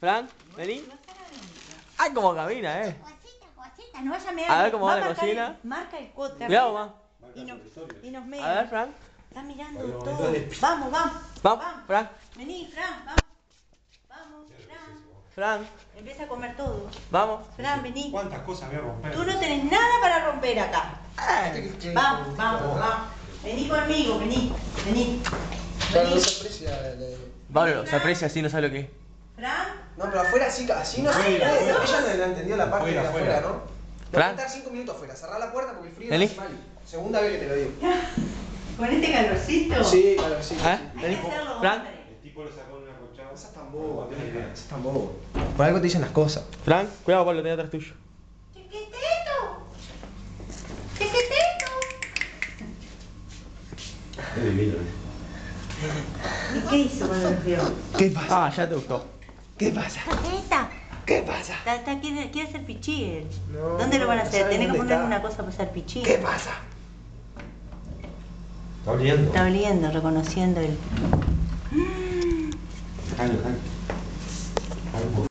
Fran, vení. Ay, cómo camina, eh. Cosita, cosita, no vaya a mear. A ver cómo va la marcar cocina. el- marca el cuota. Cuidado, mamá. Y nos, y nos A ver, Fran. Está mirando todo. Vamos, vamos. Vamos, Fran. Vení, Fran, vamos. Vamos, Fran. Fran, Empieza a comer todo. vamos. Fran, vení. ¿Cuántas cosas voy a romper? Tú no tenés nada para romper acá. Eh, Vamos, vamos, vamos. Vení conmigo, vení. Vení. Claro, no se aprecia. la- Pablo, se aprecia así, no sabe lo que es. Fran. No, pero afuera así, así no se. Ella no le entendió la parte Afuera, de afuera. ¿no? No Fran. estar cinco minutos afuera, cerrar la puerta porque el frío hace mal. Segunda vez que te lo digo. Con este calorcito. Sí, sí. ¿Eh? sí. Hay que hacerlo, Fran. El tipo le sacó una cochada. Esa es tan bobo, esa es tan bobo. Por algo te dicen las cosas. Fran, cuidado, Pablo, tenía atrás tuyo. Chiquitito. Chiquitito. Es divino, eh. ¿Y qué hizo cuando lo vio? ¿Qué pasa? Ah, ya te gustó. ¿Qué pasa? ¿Qué pasa? está, está, quiere, quiere hacer pichí él. No, ¿Dónde lo van a hacer? Tenés que ponerle está. una cosa para hacer pichí. ¿Qué pasa? Está oliendo. Está oliendo, reconociendo el. Caño, caño.